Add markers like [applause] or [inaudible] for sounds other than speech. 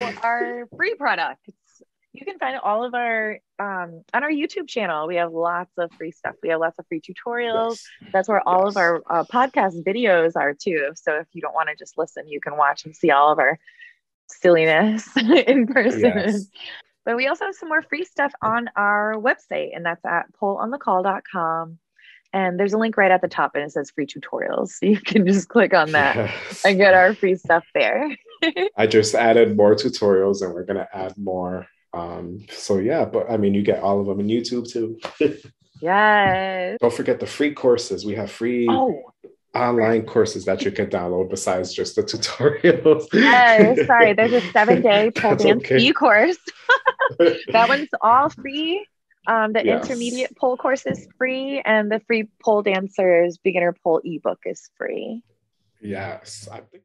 our free products. You can find all of our um, on our YouTube channel. We have lots of free stuff. We have lots of free tutorials. Yes. That's where all yes. of our uh, podcast videos are too. So if you don't want to just listen, you can watch and see all of our silliness [laughs] in person. Yes. But we also have some more free stuff on our website, and that's at poleonthecall.com. And there's a link right at the top, and it says free tutorials. So [laughs] you can just click on that and get our free stuff there. [laughs] I just added more tutorials, and we're going to add more. Um, so, yeah, but I mean, you get all of them in YouTube too. [laughs] yes. Don't forget the free courses. We have free. Oh online courses that you can download besides just the tutorials. yes, sorry. There's a seven [laughs] day pole dance okay. e-course. that one's all free. Um, the yes. intermediate pole course is free, and the free pole dancers beginner pole ebook is free. Yes, I think